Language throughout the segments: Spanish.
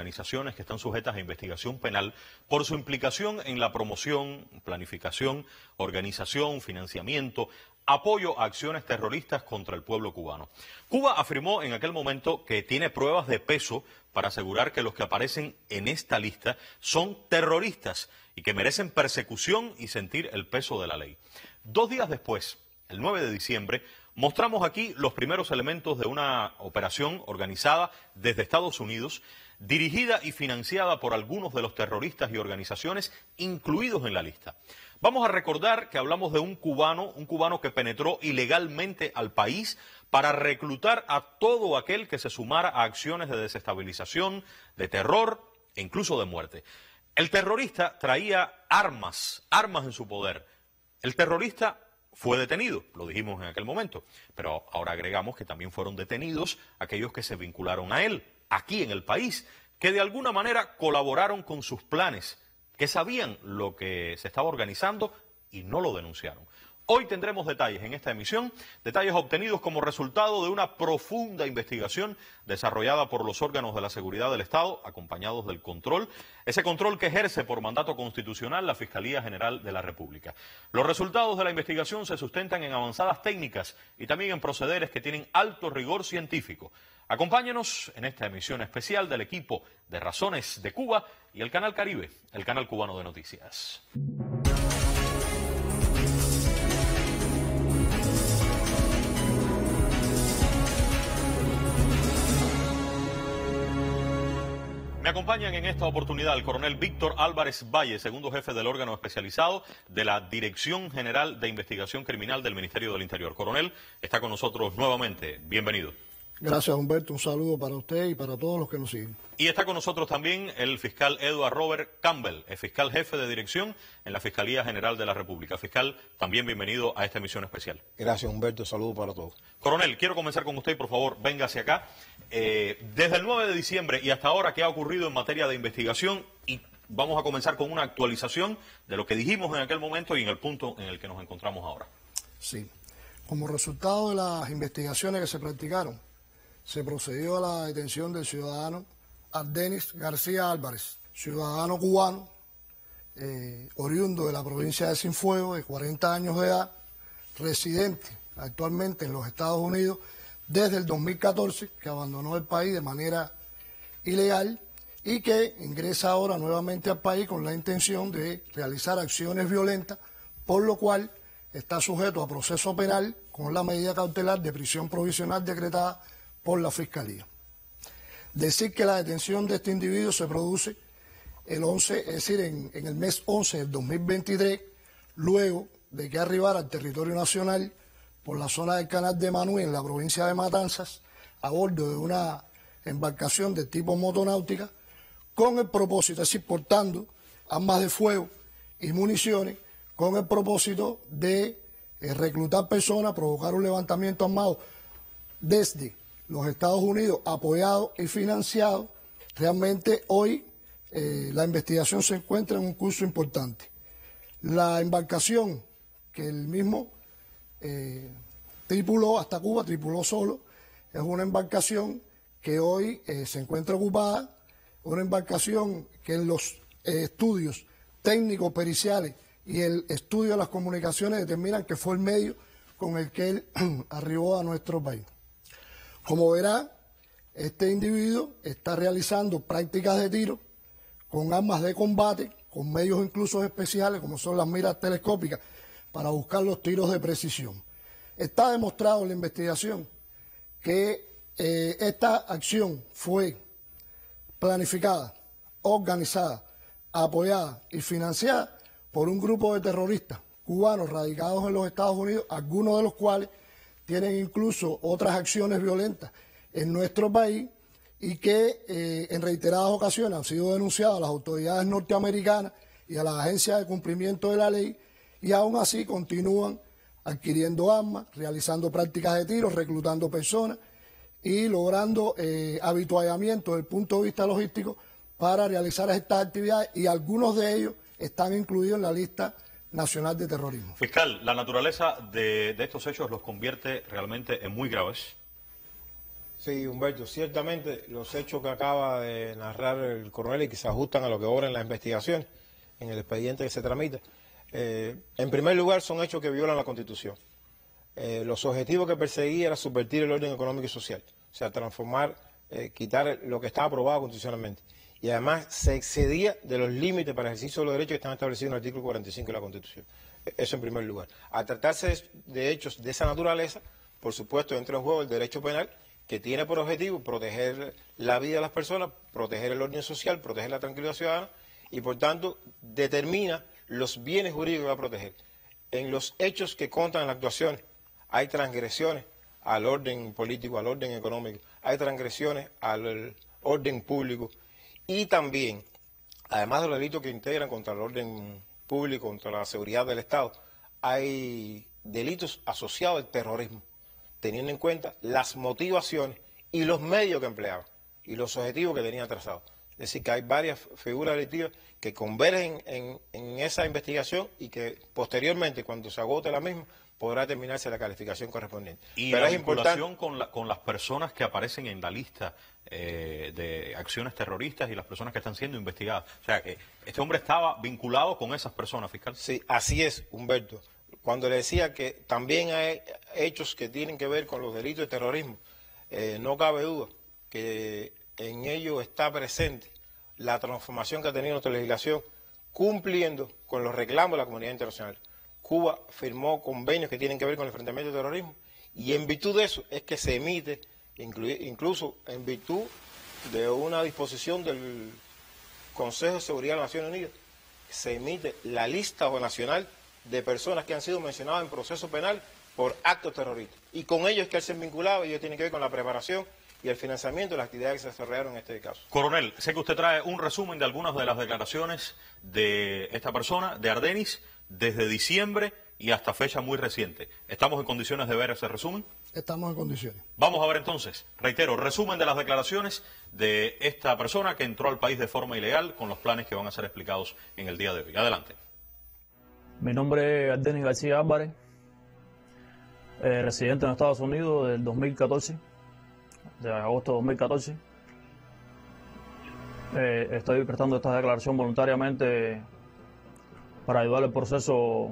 organizaciones que están sujetas a investigación penal por su implicación en la promoción, planificación, organización, financiamiento, apoyo a acciones terroristas contra el pueblo cubano. Cuba afirmó en aquel momento que tiene pruebas de peso para asegurar que los que aparecen en esta lista son terroristas y que merecen persecución y sentir el peso de la ley. Dos días después, el 9 de diciembre, mostramos aquí los primeros elementos de una operación organizada desde Estados Unidos, dirigida y financiada por algunos de los terroristas y organizaciones incluidos en la lista. Vamos a recordar que hablamos de un cubano, un cubano que penetró ilegalmente al país para reclutar a todo aquel que se sumara a acciones de desestabilización, de terror e incluso de muerte. El terrorista traía armas, armas en su poder. El terrorista fue detenido, lo dijimos en aquel momento, pero ahora agregamos que también fueron detenidos aquellos que se vincularon a él, aquí en el país, que de alguna manera colaboraron con sus planes que sabían lo que se estaba organizando y no lo denunciaron. Hoy tendremos detalles en esta emisión, detalles obtenidos como resultado de una profunda investigación desarrollada por los órganos de la seguridad del Estado, acompañados del control, ese control que ejerce por mandato constitucional la Fiscalía General de la República. Los resultados de la investigación se sustentan en avanzadas técnicas y también en procederes que tienen alto rigor científico. Acompáñenos en esta emisión especial del equipo de Razones de Cuba y el Canal Caribe, el canal cubano de noticias. Me acompañan en esta oportunidad el coronel Víctor Álvarez Valle, segundo jefe del órgano especializado de la Dirección General de Investigación Criminal del Ministerio del Interior. Coronel, está con nosotros nuevamente. Bienvenido. Gracias, Humberto. Un saludo para usted y para todos los que nos siguen. Y está con nosotros también el fiscal Edward Robert Campbell, el fiscal jefe de dirección en la Fiscalía General de la República. Fiscal, también bienvenido a esta emisión especial. Gracias, Humberto. Saludo para todos. Coronel, quiero comenzar con usted, por favor, venga hacia acá. Eh, desde el 9 de diciembre y hasta ahora, ¿qué ha ocurrido en materia de investigación? Y vamos a comenzar con una actualización de lo que dijimos en aquel momento y en el punto en el que nos encontramos ahora. Sí. Como resultado de las investigaciones que se practicaron, se procedió a la detención del ciudadano Ardenis García Álvarez, ciudadano cubano, eh, oriundo de la provincia de Sinfuego, de 40 años de edad, residente actualmente en los Estados Unidos desde el 2014, que abandonó el país de manera ilegal y que ingresa ahora nuevamente al país con la intención de realizar acciones violentas, por lo cual está sujeto a proceso penal con la medida cautelar de prisión provisional decretada por la Fiscalía. Decir que la detención de este individuo se produce el 11, es decir, en, el mes 11 del 2023, luego de que arribara al territorio nacional por la zona del canal de Manuel, en la provincia de Matanzas, a bordo de una embarcación de tipo motonáutica, con el propósito, es decir, portando armas de fuego y municiones, con el propósito de eh, reclutar personas, provocar un levantamiento armado desde los Estados Unidos apoyado y financiado, realmente hoy eh, la investigación se encuentra en un curso importante. La embarcación que el mismo eh, tripuló hasta Cuba, tripuló solo, es una embarcación que hoy eh, se encuentra ocupada, una embarcación que en los estudios técnicos periciales y el estudio de las comunicaciones determinan que fue el medio con el que él arribó a nuestro país. Como verá, este individuo está realizando prácticas de tiro con armas de combate, con medios incluso especiales como son las miras telescópicas para buscar los tiros de precisión. Está demostrado en la investigación que eh, esta acción fue planificada, organizada, apoyada y financiada por un grupo de terroristas cubanos radicados en los Estados Unidos, algunos de los cuales tienen incluso otras acciones violentas en nuestro país y que eh, en reiteradas ocasiones han sido denunciadas a las autoridades norteamericanas y a las agencias de cumplimiento de la ley y aún así continúan adquiriendo armas, realizando prácticas de tiro, reclutando personas y logrando eh, habituallamiento desde el punto de vista logístico para realizar estas actividades y algunos de ellos están incluidos en la lista nacional de terrorismo. Fiscal, la naturaleza de, estos hechos los convierte realmente en muy graves. Sí, Humberto, ciertamente los hechos que acaba de narrar el coronel y que se ajustan a lo que obra en la investigación, en el expediente que se tramita, eh, en primer lugar son hechos que violan la Constitución. Eh, los objetivos que perseguía era subvertir el orden económico y social, o sea, transformar, eh, quitar lo que estaba aprobado constitucionalmente. Y además se excedía de los límites para el ejercicio de los derechos que están establecidos en el artículo 45 de la Constitución. Eso en primer lugar. Al tratarse de hechos de esa naturaleza, por supuesto entra en juego el derecho penal que tiene por objetivo proteger la vida de las personas, proteger el orden social, proteger la tranquilidad ciudadana y por tanto determina los bienes jurídicos que va a proteger. En los hechos que contan en la actuación hay transgresiones al orden político, al orden económico, hay transgresiones al orden público y también, además de los delitos que integran contra el orden público, contra la seguridad del Estado, hay delitos asociados al terrorismo teniendo en cuenta las motivaciones y los medios que empleaba y los objetivos que tenía trazados. Es decir, que hay varias figuras delictivas que convergen en, esa investigación y que posteriormente, cuando se agote la misma, podrá terminarse la calificación correspondiente. Y la vinculación con, con las personas que aparecen en la lista eh, de acciones terroristas y las personas que están siendo investigadas. O sea, que este hombre estaba vinculado con esas personas, fiscal. Sí, así es, Humberto cuando le decía que también hay hechos que tienen que ver con los delitos de terrorismo, eh, no cabe duda que en ello está presente la transformación que ha tenido nuestra legislación cumpliendo con los reclamos de la comunidad internacional. Cuba firmó convenios que tienen que ver con el enfrentamiento al terrorismo y en virtud de eso es que se emite, incluso en virtud de una disposición del Consejo de Seguridad de las Naciones Unidas, se emite la lista nacional de personas que han sido mencionadas en proceso penal por actos terroristas. Y con ellos que él se vinculado y ello tiene que ver con la preparación y el financiamiento de las actividades que se desarrollaron en este caso. Coronel, sé que usted trae un resumen de algunas de las declaraciones de esta persona, de Ardenis, desde diciembre y hasta fecha muy reciente. ¿Estamos en condiciones de ver ese resumen? Estamos en condiciones. Vamos a ver entonces, reitero, resumen de las declaraciones de esta persona que entró al país de forma ilegal con los planes que van a ser explicados en el día de hoy. Adelante. Mi nombre es Denis García Álvarez, eh, residente en Estados Unidos del 2014, de agosto de 2014. Eh, estoy prestando esta declaración voluntariamente para ayudar el proceso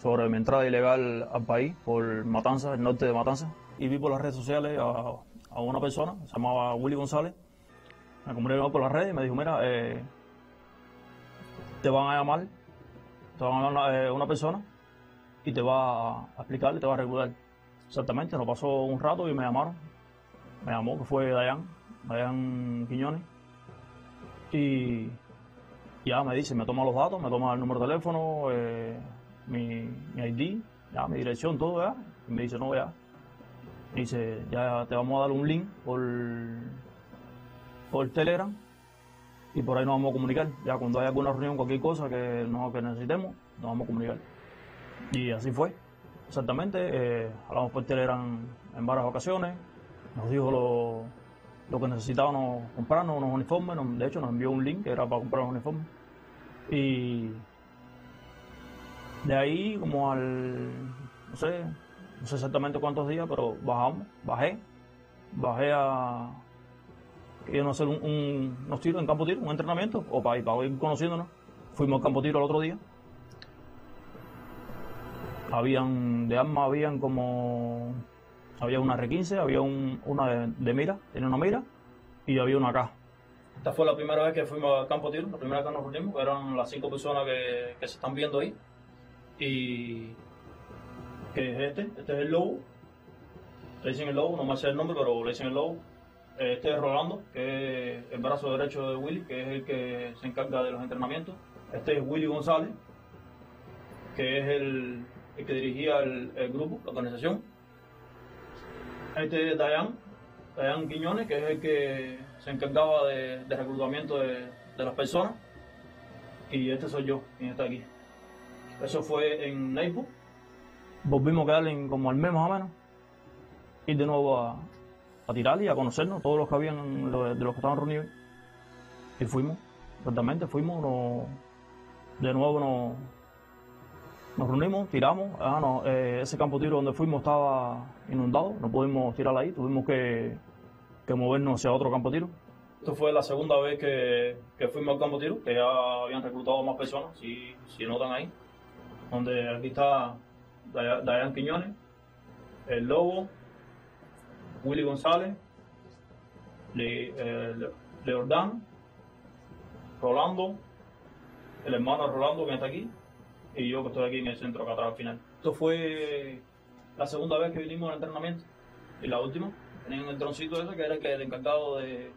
sobre mi entrada ilegal al país por Matanza, el norte de Matanza. Y vi por las redes sociales a, una persona, se llamaba Willy González, me comuniqué por las redes y me dijo, mira, eh, te van a llamar te va a llamar eh, una persona y te va a explicar y te va a regular. Exactamente, nos pasó un rato y me llamaron. Me llamó, que fue Dayan, Dayan Quiñones. Y ya me dice, me toma los datos, me toma el número de teléfono, eh, mi, mi, ID, ya, mi dirección, todo, ya. Y me dice, no, ya. dice, ya te vamos a dar un link por, por Telegram y por ahí nos vamos a comunicar. Ya cuando haya alguna reunión, cualquier cosa que, no, que necesitemos, nos vamos a comunicar. Y así fue, exactamente. Eh, hablamos por Telegram en varias ocasiones, nos dijo lo, lo que necesitábamos comprarnos, unos uniformes, de hecho nos envió un link que era para comprar unos uniformes. Y de ahí como al, no sé, no sé exactamente cuántos días, pero bajamos, bajé, bajé a, no hacer un, unos tiros en campo tiro, un entrenamiento, o para ir, para ir conociéndonos. Fuimos al campo tiro el otro día. Habían, de armas habían como, había una R15, había una de, mira, tenía una mira, y había una acá. Esta fue la primera vez que fuimos al campo tiro, la primera vez que nos reunimos, eran las cinco personas que, se están viendo ahí. Y que es este, este es el lobo. Le dicen el lobo, no me sé el nombre, pero le dicen el lobo este es Rolando, que es el brazo derecho de Willy, que es el que se encarga de los entrenamientos. Este es Willy González, que es el, que dirigía el, grupo, la organización. Este es Dayan, Dayan Quiñones, que es el que se encargaba de, reclutamiento de, las personas. Y este soy yo, quien está aquí. Eso fue en Naples. Volvimos a quedar en como al mes más o menos. Y de nuevo a, a tirar y a conocernos, todos los que habían, de los que estaban reunidos. Y fuimos, exactamente, fuimos, de nuevo nos, nos reunimos, tiramos. Ah, eh, ese campo tiro donde fuimos estaba inundado, no pudimos tirar ahí, tuvimos que, que movernos hacia otro campo tiro. Esto fue la segunda vez que, que fuimos al campo tiro, que ya habían reclutado más personas, si, si notan ahí. Donde aquí está Dayan Quiñones, el Lobo, Willy González, Le, eh, Leordán, Rolando, el hermano Rolando que está aquí, y yo que estoy aquí en el centro acá atrás al final. Esto fue la segunda vez que vinimos al entrenamiento y la última. Tenían el troncito ese que era el, encargado de,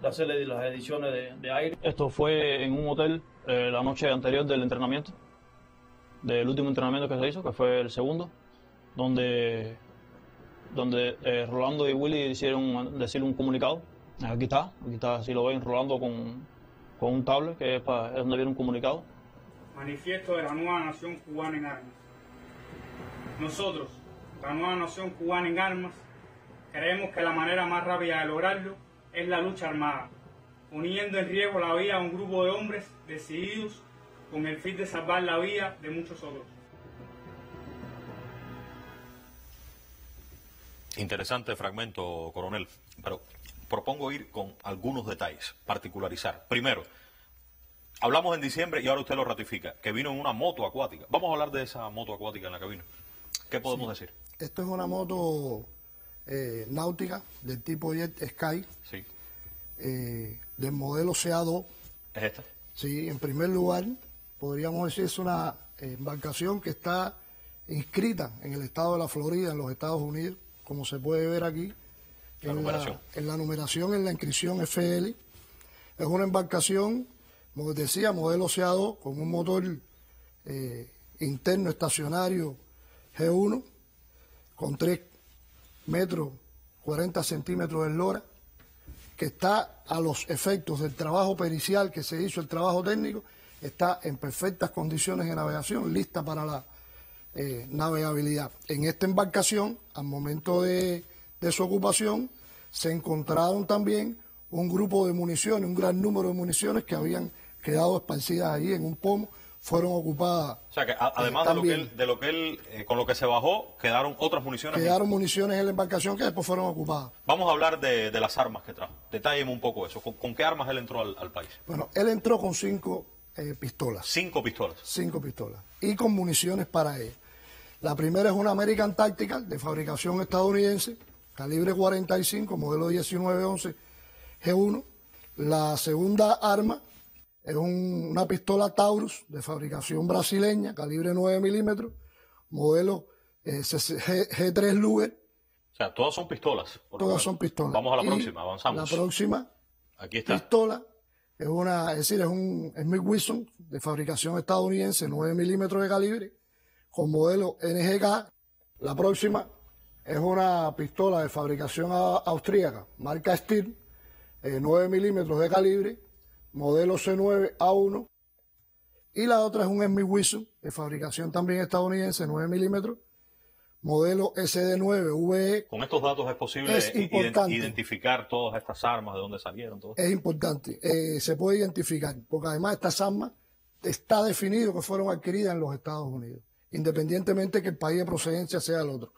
de hacerle las ediciones de, aire. Esto fue en un hotel eh, la noche anterior del entrenamiento, del último entrenamiento que se hizo, que fue el segundo, donde, donde eh, Rolando y Willy hicieron decir un comunicado. Aquí está, aquí está, si lo ven, Rolando con, con un tablet, que es, para, es donde viene un comunicado. Manifiesto de la nueva nación cubana en armas. Nosotros, la nueva nación cubana en armas, creemos que la manera más rápida de lograrlo es la lucha armada, poniendo en riesgo la vida a un grupo de hombres decididos con el fin de salvar la vida de muchos otros. Interesante fragmento, coronel, pero propongo ir con algunos detalles, particularizar. Primero, hablamos en diciembre y ahora usted lo ratifica, que vino en una moto acuática. Vamos a hablar de esa moto acuática en la que vino. ¿Qué podemos decir? Esto es una moto eh, náutica del tipo Jet Sky, sí. eh, del modelo CA2. ¿Es esta? Sí, en primer lugar, podríamos decir es una embarcación que está inscrita en el estado de la Florida, en los Estados Unidos, como se puede ver aquí. La en, numeración. La, en la numeración, en la inscripción FL. Es una embarcación, como decía, modelo CA2, con un motor eh, interno estacionario G1, con 3 metros 40 centímetros de lora, que está a los efectos del trabajo pericial que se hizo, el trabajo técnico, está en perfectas condiciones de navegación, lista para la eh, navegabilidad. En esta embarcación, al momento de su ocupación, se encontraron también un grupo de municiones, un gran número de municiones que habían quedado esparcidas ahí en un pomo fueron ocupadas. O sea que además de, lo que él, de lo que él, eh, con lo que se bajó, quedaron otras municiones. Quedaron municiones en la embarcación que después fueron ocupadas. Vamos a hablar de, las armas que trajo. Detálleme un poco eso. ¿Con, qué armas él entró al, país? Bueno, él entró con cinco eh, pistolas. ¿Cinco pistolas? Cinco pistolas. Y con municiones para él. La primera es una American Tactical de fabricación estadounidense, calibre 45, modelo 1911 G1. La segunda arma es una pistola Taurus de fabricación brasileña, calibre 9 milímetros, modelo eh, G3 Luger. O sea, todas son pistolas. Todas son pistolas. Vamos a la próxima, avanzamos. La próxima Aquí está. pistola es una, es decir, es un Smith Wesson de fabricación estadounidense, 9 milímetros de calibre, con modelo NGK. La próxima es una pistola de fabricación austríaca, marca Steel, 9 eh, milímetros de calibre, modelo C9A1, y la otra es un Smith Wesson de fabricación también estadounidense, 9 milímetros, modelo SD9VE. Con estos datos es posible identificar todas estas armas, de dónde salieron. Todo. Es importante, eh, se puede identificar, porque además estas armas está definido que fueron adquiridas en los Estados Unidos, independientemente que el país de procedencia sea el otro.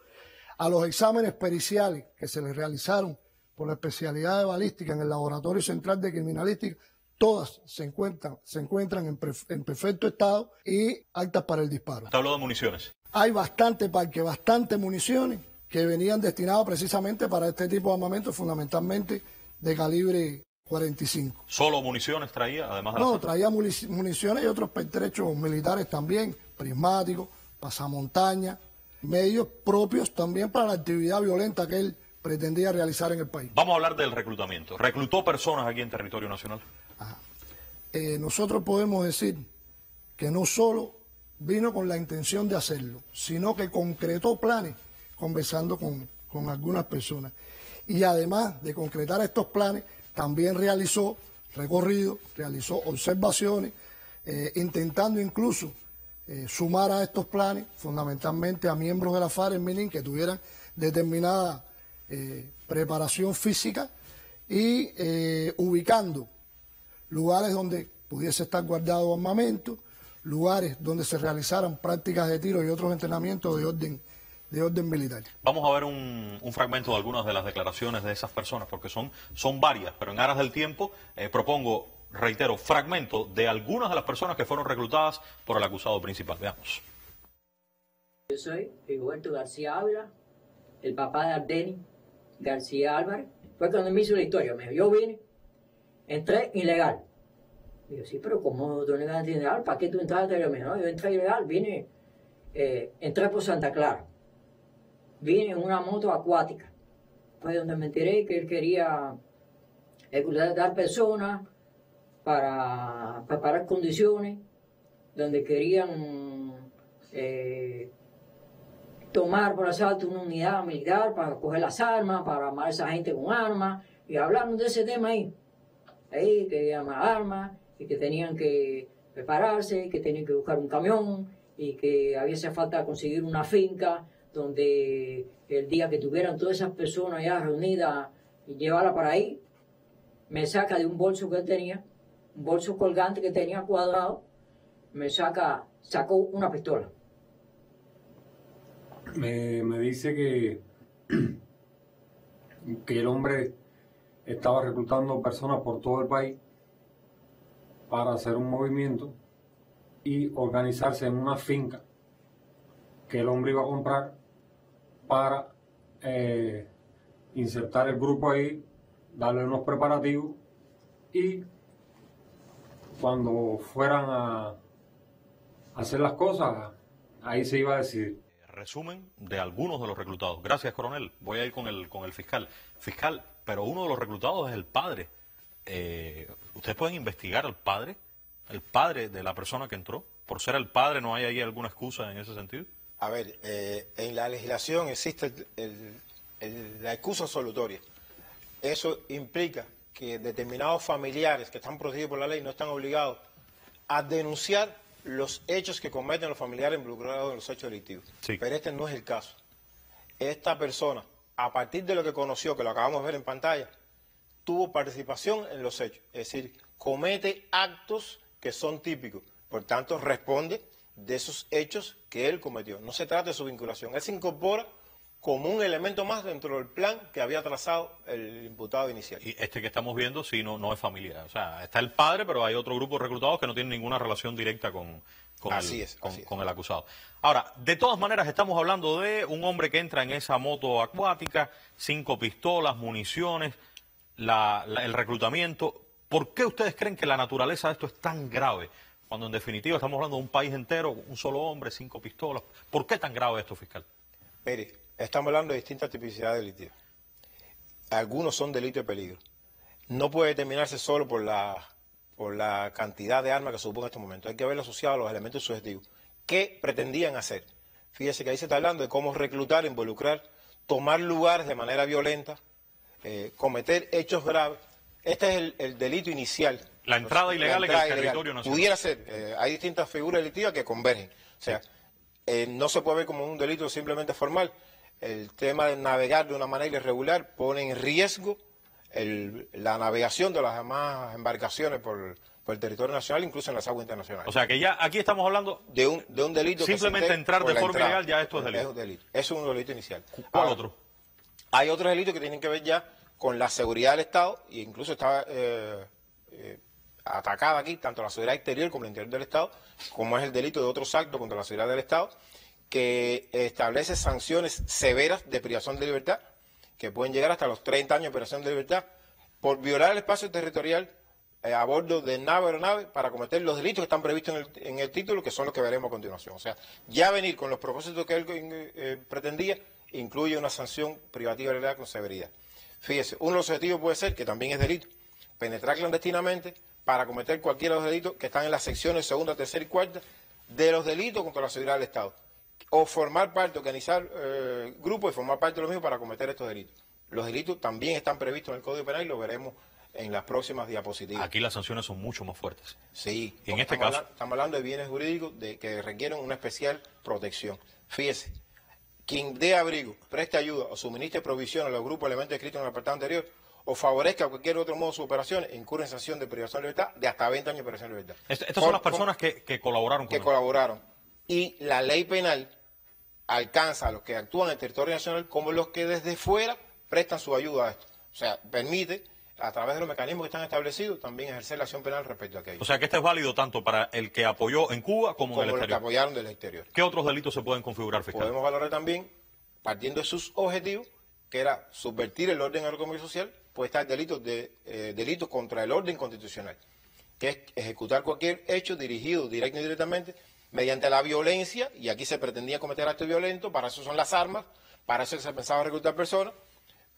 A los exámenes periciales que se les realizaron por la especialidad de balística en el Laboratorio Central de Criminalística todas se encuentran, se encuentran en, perfecto estado y altas para el disparo. ¿Te habló de municiones? Hay bastante parque, bastante municiones que venían destinadas precisamente para este tipo de armamento, fundamentalmente de calibre 45. ¿Solo municiones traía, además de No, traía municiones y otros pertrechos militares también, prismáticos, pasamontañas, medios propios también para la actividad violenta que él pretendía realizar en el país. Vamos a hablar del reclutamiento. ¿Reclutó personas aquí en territorio nacional? Eh, nosotros podemos decir que no solo vino con la intención de hacerlo, sino que concretó planes conversando con, algunas personas. Y además de concretar estos planes, también realizó recorridos, realizó observaciones, eh, intentando incluso eh, sumar a estos planes, fundamentalmente a miembros de la FARC en Milín que tuvieran determinada preparación física y ubicando lugares donde pudiese estar guardado armamento, lugares donde se realizaran prácticas de tiro y otros entrenamientos de orden de orden militar. Vamos a ver un, fragmento de algunas de las declaraciones de esas personas, porque son, son varias, pero en aras del tiempo eh, propongo, reitero, fragmento de algunas de las personas que fueron reclutadas por el acusado principal. Veamos. Yo soy Rigoberto García Ávila, el papá de Ardeni García Álvarez. Fue cuando me hizo la historia. Me yo vine, entré ilegal. Digo, sí, pero ¿cómo tú negas ilegal? ¿Para qué tú entraste? Yo, no, yo entré ilegal, vine, eh, entré por Santa Clara. Vine en una moto acuática. Fue donde me enteré que él quería dar personas para preparar condiciones, donde querían eh, tomar por asalto una unidad militar para coger las armas, para armar a esa gente con armas, y hablamos de ese tema ahí. Ahí que llamar armas, y que tenían que prepararse, que tenían que buscar un camión, y que había falta conseguir una finca donde el día que tuvieran todas esas personas ya reunidas y llevarla para ahí, me saca de un bolso que él tenía, un bolso colgante que tenía cuadrado, me saca, sacó una pistola. Me, me dice que, que el hombre estaba reclutando personas por todo el país para hacer un movimiento y organizarse en una finca que el hombre iba a comprar para eh, insertar el grupo ahí, darle unos preparativos y cuando fueran a hacer las cosas, ahí se iba a decidir resumen de algunos de los reclutados. Gracias, coronel. Voy a ir con el, con el fiscal. Fiscal, pero uno de los reclutados es el padre. Eh, ¿Ustedes pueden investigar al padre? ¿El padre de la persona que entró? ¿Por ser el padre no hay ahí alguna excusa en ese sentido? A ver, eh, en la legislación existe la excusa solutoria. Eso implica que determinados familiares que están protegidos por la ley no están obligados a denunciar los hechos que cometen los familiares involucrados en los hechos delictivos. Pero este no es el caso. Esta persona, a partir de lo que conoció, que lo acabamos de ver en pantalla, tuvo participación en los hechos. Es decir, comete actos que son típicos. Por tanto, responde de esos hechos que él cometió. No se trata de su vinculación. Él se incorpora como un elemento más dentro del plan que había trazado el imputado inicial. Y este que estamos viendo, sí, no, no es familiar. O sea, está el padre, pero hay otro grupo de reclutados que no tienen ninguna relación directa con, con, el, con, el acusado. Ahora, de todas maneras, estamos hablando de un hombre que entra en esa moto acuática, cinco pistolas, municiones, el reclutamiento. ¿Por qué ustedes creen que la naturaleza de esto es tan grave? Cuando en definitiva estamos hablando de un país entero, un solo hombre, cinco pistolas. ¿Por qué tan grave esto, fiscal? Mire, Estamos hablando de distintas tipicidades delictivas. Algunos son delitos de peligro. No puede determinarse solo por la, por la cantidad de armas que se supone en este momento. Hay que verlo asociado a los elementos subjetivos. ¿Qué pretendían hacer? Fíjese que ahí se está hablando de cómo reclutar, involucrar, tomar lugares de manera violenta, eh, cometer hechos graves. Este es el, delito inicial. La entrada ilegal en el territorio nacional. Pudiera ser. Eh, hay distintas figuras delictivas que convergen. O sea, eh, no se puede ver como un delito simplemente formal el tema de navegar de una manera irregular pone en riesgo la navegación de las demás embarcaciones por, el territorio nacional, incluso en las aguas internacionales. O sea que ya aquí estamos hablando de un, de un delito. Simplemente entrar de forma ilegal ya esto es delito. Es un delito. Es un delito inicial. ¿Cuál otro? Hay otros delitos que tienen que ver ya con la seguridad del Estado e incluso está eh, eh, atacada aquí tanto la seguridad exterior como el interior del Estado, como es el delito de otros actos contra la seguridad del Estado que establece sanciones severas de privación de libertad, que pueden llegar hasta los 30 años de privación de libertad, por violar el espacio territorial eh, a bordo de nave aeronave para cometer los delitos que están previstos en el, título, que son los que veremos a continuación. O sea, ya venir con los propósitos que él eh, pretendía incluye una sanción privativa de libertad con severidad. Fíjese, uno de los objetivos puede ser, que también es delito, penetrar clandestinamente para cometer cualquiera de los delitos que están en las secciones segunda, tercera y cuarta de los delitos contra la seguridad del Estado o formar parte, organizar eh, grupos y formar parte de lo mismo para cometer estos delitos. Los delitos también están previstos en el Código Penal y lo veremos en las próximas diapositivas. Aquí las sanciones son mucho más fuertes. Sí. En este caso. estamos hablando de bienes jurídicos de, que requieren una especial protección. Fíjese, quien dé abrigo, preste ayuda o suministre provisión a los grupos elementos descritos en el apartado anterior o favorezca cualquier otro modo su operación, incurre en sanción de privación de libertad de hasta 20 años de privación de libertad. estas son las personas que, colaboraron con Que colaboraron. Y la ley penal alcanza a los que actúan en el territorio nacional como los que desde fuera prestan su ayuda a esto. O sea, permite a través de los mecanismos que están establecidos, también ejercer la acción penal respecto a aquello. O sea que este es válido tanto para el que apoyó en Cuba como, como en el los que exterior. apoyaron del exterior. ¿Qué otros delitos se pueden configurar, fiscal? Podemos valorar también, partiendo de sus objetivos, que era subvertir el orden económico y social, puede estar delitos de eh, delitos contra el orden constitucional, que es ejecutar cualquier hecho dirigido directo y directamente mediante la violencia, y aquí se pretendía cometer actos violentos, para eso son las armas, para eso se pensaba reclutar personas,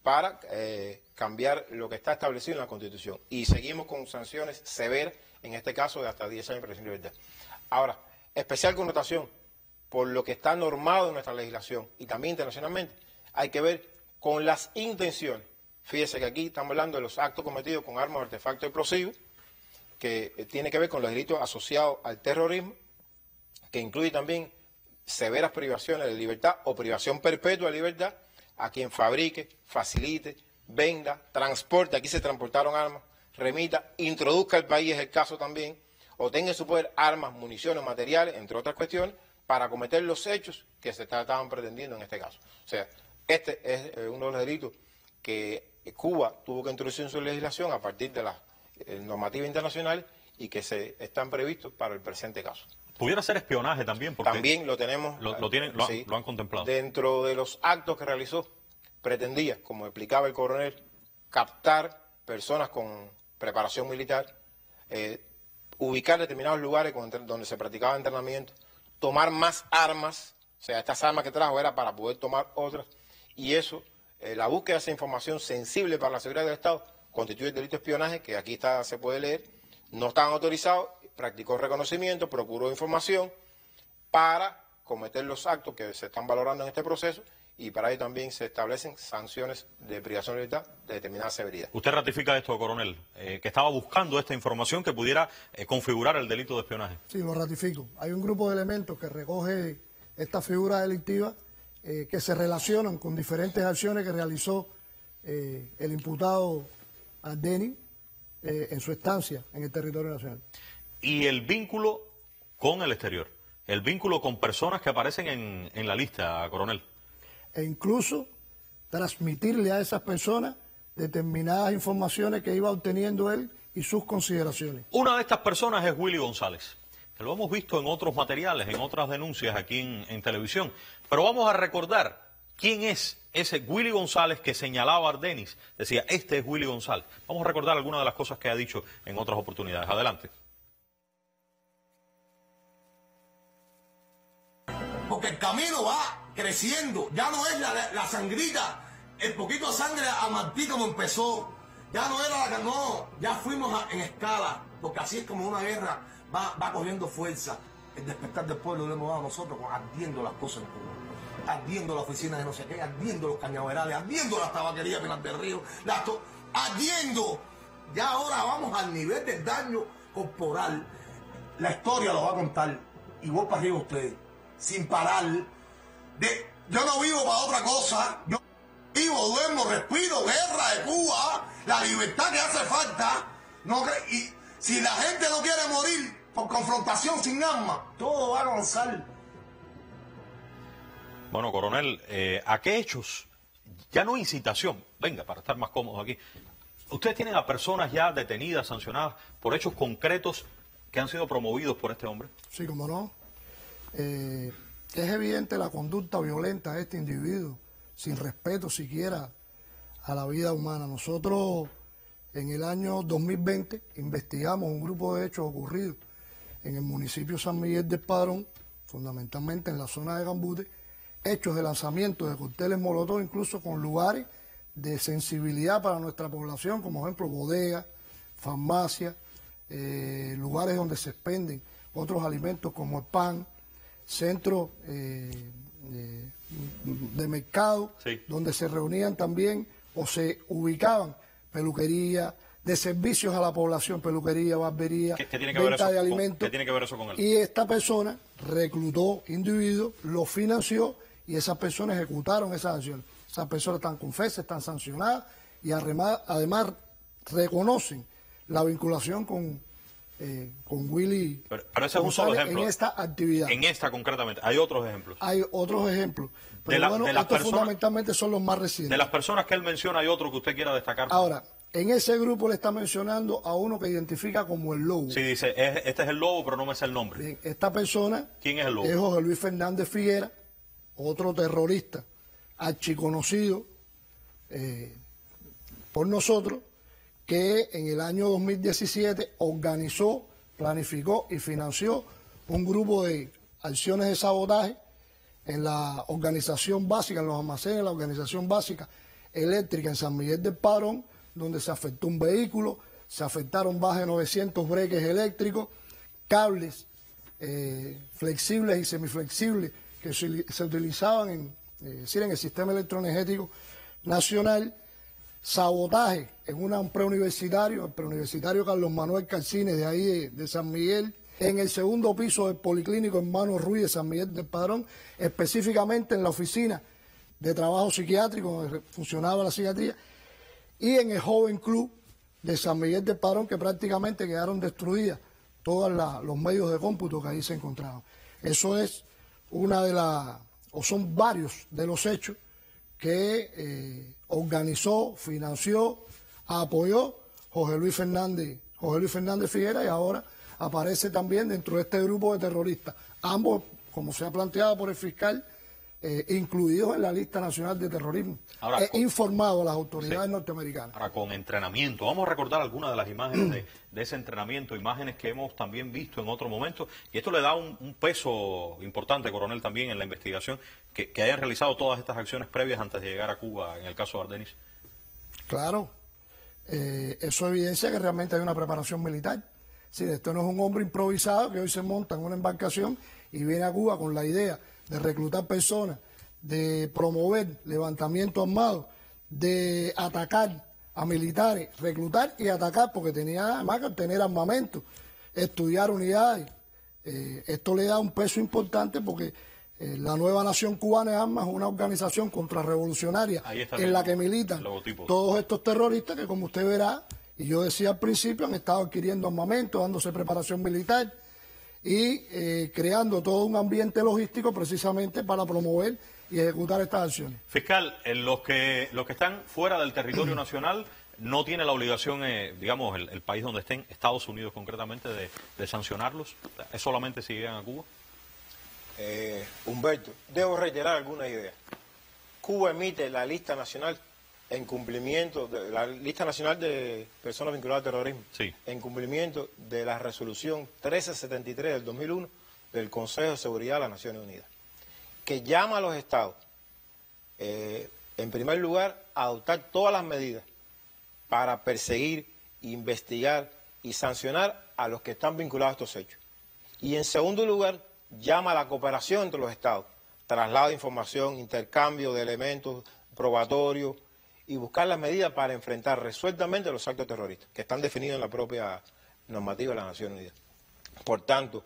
para eh, cambiar lo que está establecido en la Constitución. Y seguimos con sanciones severas, en este caso de hasta 10 años de prisión de libertad. Ahora, especial connotación, por lo que está normado en nuestra legislación y también internacionalmente, hay que ver con las intenciones. Fíjese que aquí estamos hablando de los actos cometidos con armas, artefactos explosivos, que eh, tiene que ver con los delitos asociados al terrorismo, que incluye también severas privaciones de libertad o privación perpetua de libertad a quien fabrique, facilite, venda, transporte, aquí se transportaron armas, remita, introduzca al país, es el caso también, o tenga en su poder armas, municiones, materiales, entre otras cuestiones, para cometer los hechos que se estaban pretendiendo en este caso. O sea, este es eh, uno de los delitos que Cuba tuvo que introducir en su legislación a partir de las eh, normativas internacionales y que se están previstos para el presente caso. Pudiera ser espionaje también, porque También lo tenemos. lo, lo tienen, lo, han- sí, lo han contemplado. Dentro de los actos que realizó, pretendía, como explicaba el coronel, captar personas con preparación militar, eh, ubicar determinados lugares donde se practicaba entrenamiento, tomar más armas, o sea, estas armas que trajo era para poder tomar otras, y eso, eh, la búsqueda de esa información sensible para la seguridad del Estado, constituye el delito de espionaje, que aquí está, se puede leer, no estaban autorizados, practicó reconocimiento, procuró información, para cometer los actos que se están valorando en este proceso y para ello también se establecen sanciones de privación de libertad de determinada severidad. Usted ratifica esto, coronel, eh, que estaba buscando esta información que pudiera eh, configurar el delito de espionaje. Sí, lo ratifico. Hay un grupo de elementos que recoge esta figura delictiva eh, que se relacionan con diferentes acciones que realizó eh, el imputado Ardeni eh, en su estancia en el territorio nacional. Y el vínculo con el exterior, el vínculo con personas que aparecen en, en la lista, coronel. E incluso transmitirle a esas personas determinadas informaciones que iba obteniendo él y sus consideraciones. Una de estas personas es Willy González, que lo hemos visto en otros materiales, en otras denuncias aquí en, en televisión. Pero vamos a recordar quién es ese Willy González que señalaba Ardenis. Decía, este es Willy González. Vamos a recordar algunas de las cosas que ha dicho en otras oportunidades. Adelante. Porque el camino va creciendo. Ya no es la, sangrita, el poquito de sangre a Martí como empezó. Ya no era la no, ya fuimos en escala. Porque así es como una guerra va, va cogiendo fuerza. El despertar del pueblo lo hemos dado nosotros ardiendo las cosas en Cuba. Ardiendo las oficinas de no sé qué, ardiendo los cañaverales, ardiendo las tabaquerías Pinar del Río, las to- ardiendo. Ya ahora vamos al nivel del daño corporal. La historia lo va a contar. Y voy para arriba ustedes. Sin parar. De, yo no vivo para otra cosa. Yo vivo, duermo, respiro, guerra de Cuba, la libertad que hace falta. No y si la gente no quiere morir por confrontación sin armas, todo va a avanzar. Bueno, coronel, eh, ¿a qué hechos? Ya no incitación. Venga, para estar más cómodos aquí. Ustedes tienen a personas ya detenidas, sancionadas por hechos concretos que han sido promovidos por este hombre. Sí, como no. Eh, es evidente la conducta violenta de este individuo, sin respeto siquiera a la vida humana. Nosotros en el año 2020 investigamos un grupo de hechos ocurridos en el municipio San Miguel del Padrón, fundamentalmente en la zona de Gambute, hechos de lanzamiento de cócteles molotov, incluso con lugares de sensibilidad para nuestra población, como ejemplo bodegas, farmacias, eh, lugares donde se expenden otros alimentos como el pan, centros eh, de, de mercado, Sí. donde se reunían también o se ubicaban peluquería, de servicios a la población, peluquería, barbería, ¿Qué, qué tiene que ver venta eso de con- alimentos. ¿Qué tiene que ver eso con él? Y esta persona reclutó individuos, los financió y esas personas ejecutaron esas acciones. Esas personas están confesas, están sancionadas y además, además reconocen la vinculación con, eh, con Willy pero, ese es un solo ejemplo. en esta actividad. En esta concretamente. Hay otros ejemplos. Hay otros ejemplos. Pero bueno, estos fundamentalmente son los más recientes. De las personas que él menciona, ¿hay otro que usted quiera destacar? Ahora, en ese grupo le está mencionando a uno que identifica como el lobo. Sí, dice, este es el lobo, pero no me sé el nombre. esta persona ¿Quién es el lobo? es José Luis Fernández Figuera, otro terrorista archiconocido eh, por nosotros, que en el año 2017 organizó, planificó y financió un grupo de acciones de sabotaje en la organización básica, en los almacenes, la organización básica eléctrica en San Miguel del Padrón, donde se afectó un vehículo, se afectaron más de 900 breques eléctricos, cables eh, flexibles y semiflexibles que se, utilizaban en, eh, en el sistema electroenergético nacional, sabotaje en un preuniversitario, el preuniversitario Carlos Manuel Calcines de ahí de, San Miguel, en el segundo piso del Policlínico Hermano Ruiz de San Miguel del Padrón, específicamente en la oficina de trabajo psiquiátrico donde funcionaba la psiquiatría, y en el Joven Club de San Miguel del Padrón, que prácticamente quedaron destruidas todos los medios de cómputo que ahí se encontraban. Eso es una de las, o son varios de los hechos que eh, organizó, financió, apoyó José Luis Fernández, José Luis Fernández Figuera y ahora aparece también dentro de este grupo de terroristas. Ambos, como se ha planteado por el fiscal, eh, incluidos en la lista nacional de terrorismo. Ahora, informado a las autoridades norteamericanas. Ahora, con entrenamiento, vamos a recordar algunas de las imágenes de, ese entrenamiento, imágenes que hemos también visto en otro momento, y esto le da un, peso importante, coronel, también en la investigación, que, hayan realizado todas estas acciones previas antes de llegar a Cuba, en el caso de Ardenis. Claro, eh, eso evidencia que realmente hay una preparación militar. Si esto no es un hombre improvisado que hoy se monta en una embarcación y viene a Cuba con la idea de reclutar personas, de promover levantamiento armado, de atacar a militares, reclutar y atacar, porque tenía además que tener armamento, estudiar unidades. Eh, esto le da un peso importante porque eh, la nueva Nación Cubana de Armas es una organización contrarrevolucionaria en la que militan todos estos terroristas que, como usted verá, y yo decía al principio, han estado adquiriendo armamento, dándose preparación militar y eh, creando todo un ambiente logístico precisamente para promover y ejecutar estas acciones. Fiscal, los que los que están fuera del territorio nacional no tiene la obligación, eh, digamos, el, país donde estén, Estados Unidos concretamente, de, sancionarlos. ¿Es solamente si llegan a Cuba? Eh, Humberto, debo reiterar alguna idea. Cuba emite la lista nacional en cumplimiento de la lista nacional de personas vinculadas al terrorismo, en cumplimiento de la resolución 1373 del 2001 del Consejo de Seguridad de las Naciones Unidas, que llama a los estados, eh, en primer lugar, a adoptar todas las medidas para perseguir, investigar y sancionar a los que están vinculados a estos hechos. Y en segundo lugar, llama a la cooperación entre los estados, traslado de información, intercambio de elementos probatorios, y buscar las medidas para enfrentar resueltamente los actos terroristas, que están definidos en la propia normativa de las Naciones Unidas. Por tanto,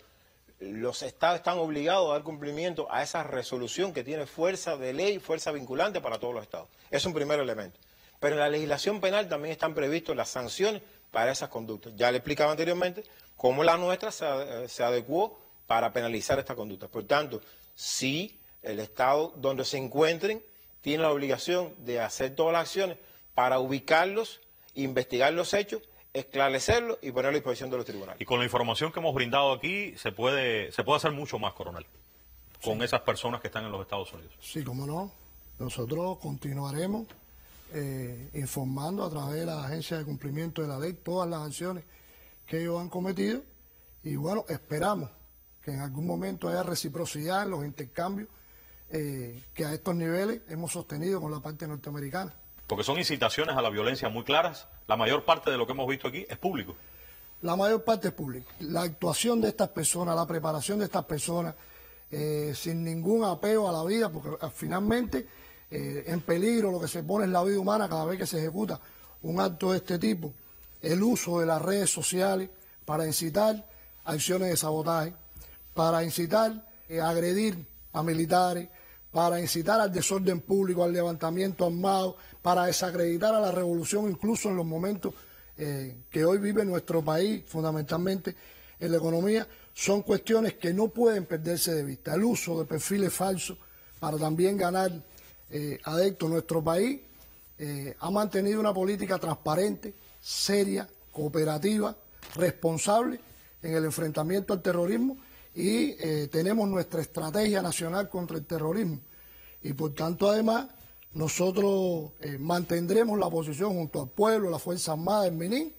los estados están obligados a dar cumplimiento a esa resolución que tiene fuerza de ley, fuerza vinculante para todos los estados. Es un primer elemento. Pero en la legislación penal también están previstas las sanciones para esas conductas. Ya le explicaba anteriormente cómo la nuestra se, se adecuó para penalizar esta conducta. Por tanto, si el estado donde se encuentren tiene la obligación de hacer todas las acciones para ubicarlos, investigar los hechos, esclarecerlos y ponerlos a disposición de los tribunales. Y con la información que hemos brindado aquí, se puede, se puede hacer mucho más, coronel, con esas personas que están en los Estados Unidos. Sí, cómo no. Nosotros continuaremos eh, informando a través de la Agencia de Cumplimiento de la Ley todas las acciones que ellos han cometido y bueno, esperamos que en algún momento haya reciprocidad en los intercambios eh, que a estos niveles hemos sostenido con la parte norteamericana. Porque son incitaciones a la violencia muy claras. La mayor parte de lo que hemos visto aquí es público. La mayor parte es público. La actuación de estas personas, la preparación de estas personas, eh, sin ningún apego a la vida, porque ah, finalmente eh, en peligro lo que se pone es la vida humana cada vez que se ejecuta un acto de este tipo. El uso de las redes sociales para incitar acciones de sabotaje, para incitar, a agredir a militares, para incitar al desorden público, al levantamiento armado, para desacreditar a la revolución incluso en los momentos eh, que hoy vive nuestro país, fundamentalmente en la economía, son cuestiones que no pueden perderse de vista. El uso de perfiles falsos para también ganar eh, adeptos nuestro país eh, ha mantenido una política transparente, seria, cooperativa, responsable en el enfrentamiento al terrorismo y eh, tenemos nuestra estrategia nacional contra el terrorismo. Y por tanto, además, nosotros eh, mantendremos la posición junto al pueblo, la Fuerza Armada del Menín,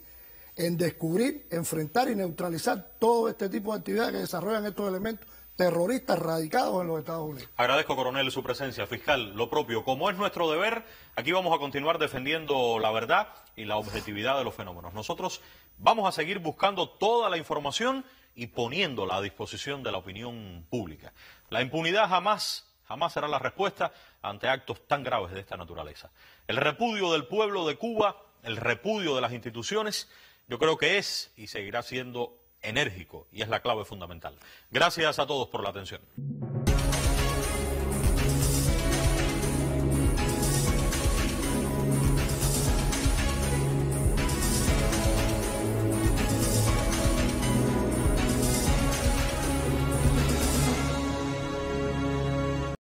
en descubrir, enfrentar y neutralizar todo este tipo de actividades que desarrollan estos elementos terroristas radicados en los Estados Unidos. Agradezco, coronel, su presencia. Fiscal, lo propio. Como es nuestro deber, aquí vamos a continuar defendiendo la verdad y la objetividad de los fenómenos. Nosotros vamos a seguir buscando toda la información y poniéndola a disposición de la opinión pública. La impunidad jamás, jamás será la respuesta ante actos tan graves de esta naturaleza. El repudio del pueblo de Cuba, el repudio de las instituciones, yo creo que es y seguirá siendo enérgico y es la clave fundamental. Gracias a todos por la atención.